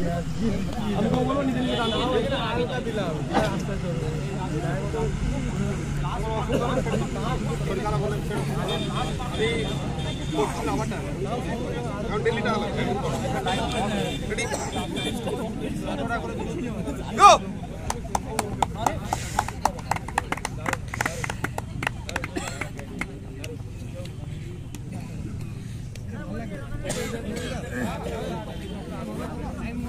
हमको बोलो नहीं दिल्ली Go!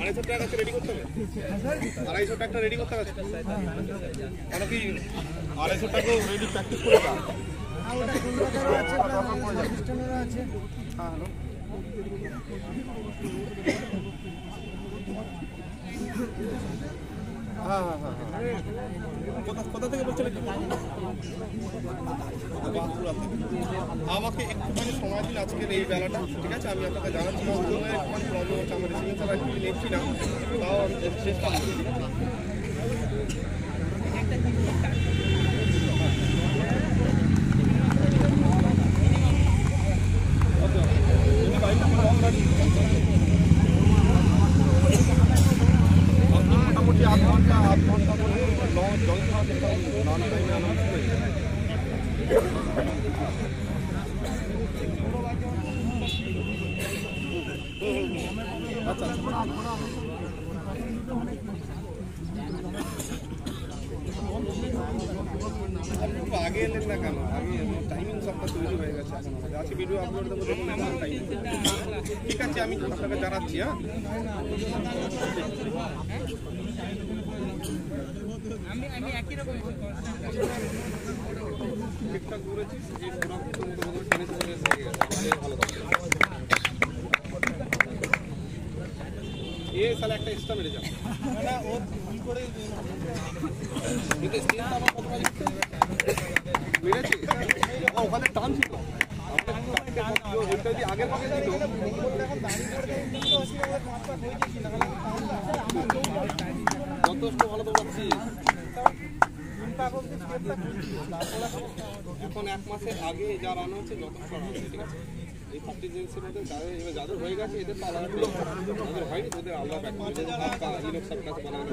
আড়াইশো টাকা রেডি করতে হবে আড়াইশো টাকা রেডি করতে হবে কেন কি আড়াইশো টাকা রেডি প্র্যাকটিস করে হ্যাঁ কোথা- থেকে আমাকে একটুখানি সময় দিন আজকের এই বেলাটা, ঠিক আছে? আমি আপনাকে জানাচ্ছি একটুখানি প্রবলেম হচ্ছে, আমার রিসিভিং ছাড়া একটু না তাও চেষ্টা করছি। মোটামুটি জল খাওয়া যেতে হবে নানা টাইমে যাবে আচ্ছা আগে এলেন না কেন আগে টাইমিং সবটা তৈরি হয়ে গেছে আজকে ভিডিও আপলোড দেবো দেখুন আমার ঠিক আছে আমি আপনাকে জানাচ্ছি হ্যাঁ ঠিকঠাক করেছিস এই প্রোডাক্ট মোটামুটি টেনে চলে এসে গেছে ভালো থাকে এ সালে একটা এক্সট্রা মেরে যাবে না ও কি করে কিন্তু স্টেজটা আমার কত বাজে মেরেছি ও, ওখানে টান ছিল যদি আগের পাকে ছিল যথেষ্ট ভালো পাচ্ছি এখন এক মাসের আগে যা রান হচ্ছে যথেষ্ট রান ঠিক আছে? এই থার্টি জেন্সের মধ্যে যাদের এবার যাদের হয়ে গেছে, এদের তো হয়নি ওদের আলাদা ব্যাক সব কাছে বানানো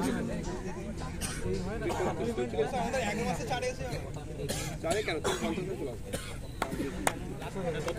চারে কেন? তুমি পঞ্চাশে চলে আসবে। কত